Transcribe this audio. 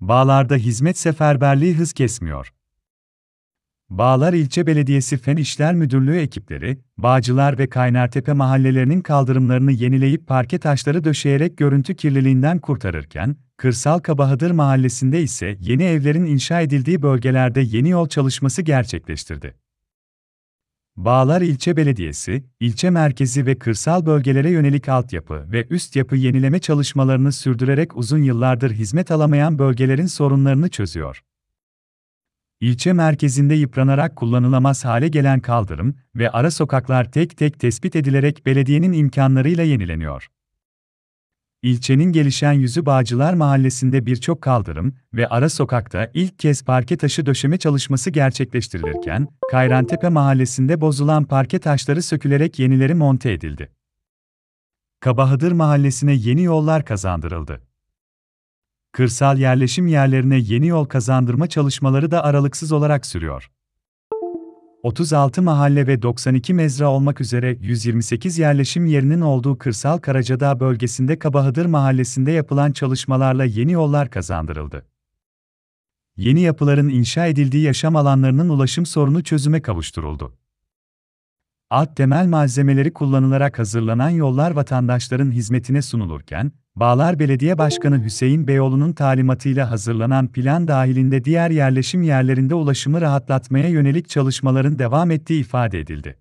Bağlar'da hizmet seferberliği hız kesmiyor. Bağlar İlçe Belediyesi Fen İşler Müdürlüğü ekipleri, Bağcılar ve Kaynartepe mahallelerinin kaldırımlarını yenileyip parke taşları döşeyerek görüntü kirliliğinden kurtarırken, Kırsal Kabahadır Mahallesi'nde ise yeni evlerin inşa edildiği bölgelerde yeni yol çalışması gerçekleştirdi. Bağlar İlçe Belediyesi, ilçe merkezi ve kırsal bölgelere yönelik altyapı ve üst yapı yenileme çalışmalarını sürdürerek uzun yıllardır hizmet alamayan bölgelerin sorunlarını çözüyor. İlçe merkezinde yıpranarak kullanılamaz hale gelen kaldırım ve ara sokaklar tek tek tespit edilerek belediyenin imkanlarıyla yenileniyor. İlçenin gelişen yüzü Bağcılar Mahallesi'nde birçok kaldırım ve ara sokakta ilk kez parke taşı döşeme çalışması gerçekleştirilirken, Kayrantepe Mahallesi'nde bozulan parke taşları sökülerek yenileri monte edildi. Kabahadır Mahallesi'ne yeni yollar kazandırıldı. Kırsal yerleşim yerlerine yeni yol kazandırma çalışmaları da aralıksız olarak sürüyor. 36 mahalle ve 92 mezra olmak üzere 128 yerleşim yerinin olduğu kırsal Karacadağ bölgesinde Kabahadır mahallesinde yapılan çalışmalarla yeni yollar kazandırıldı. Yeni yapıların inşa edildiği yaşam alanlarının ulaşım sorunu çözüme kavuşturuldu. Alt temel malzemeleri kullanılarak hazırlanan yollar vatandaşların hizmetine sunulurken, Bağlar Belediye Başkanı Hüseyin Beyoğlu'nun talimatıyla hazırlanan plan dahilinde diğer yerleşim yerlerinde ulaşımı rahatlatmaya yönelik çalışmaların devam ettiği ifade edildi.